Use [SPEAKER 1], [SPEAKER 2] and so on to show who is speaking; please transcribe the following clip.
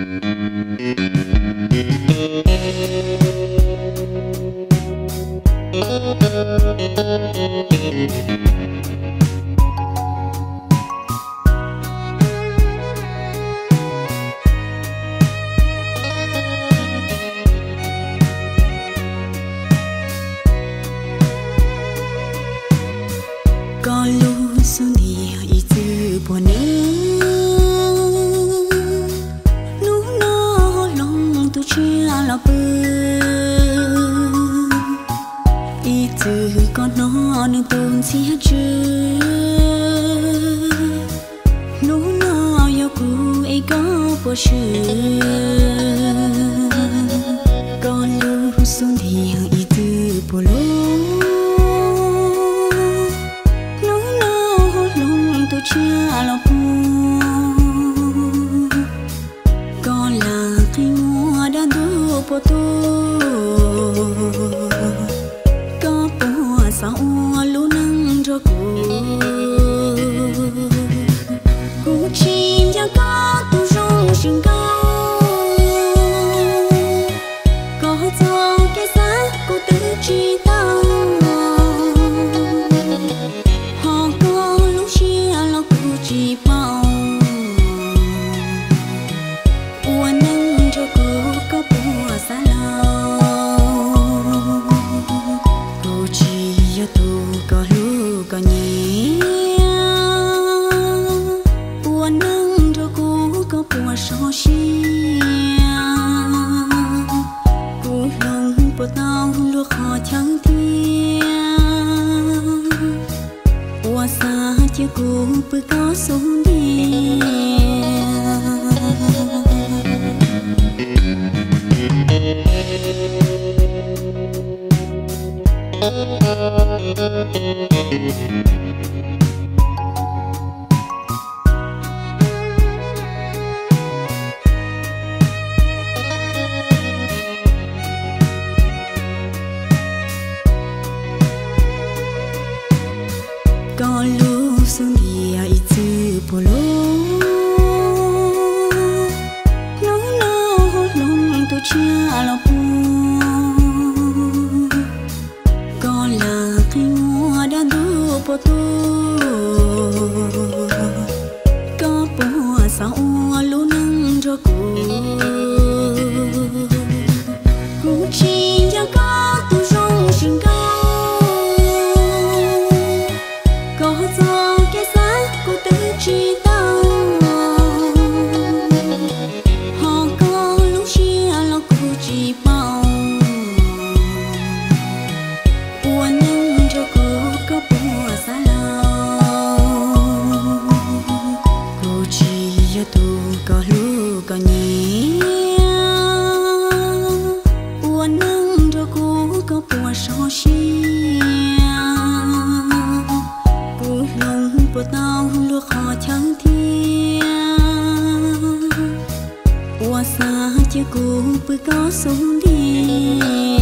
[SPEAKER 1] có lúc xuống đi ý từ buồn chia là từ con nó nương tôn chia chưa lúc nó yêu cũ ấy có bao chưa sao lu nâng cho cô cô? chẳng thiên Ua xa chưa cố bư có xuống đi Thank you. con. Giờ cho tu có lúc có nhẹ ua nâng cho cô có bùa so xia cô lòng bùa tao lúc khó chẳng thiên. Ua xa chứ cô bữa có sống đi.